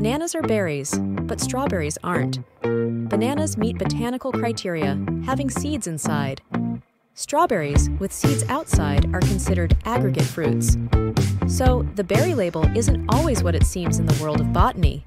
Bananas are berries, but strawberries aren't. Bananas meet botanical criteria, having seeds inside. Strawberries, with seeds outside, are considered aggregate fruits. So, the berry label isn't always what it seems in the world of botany.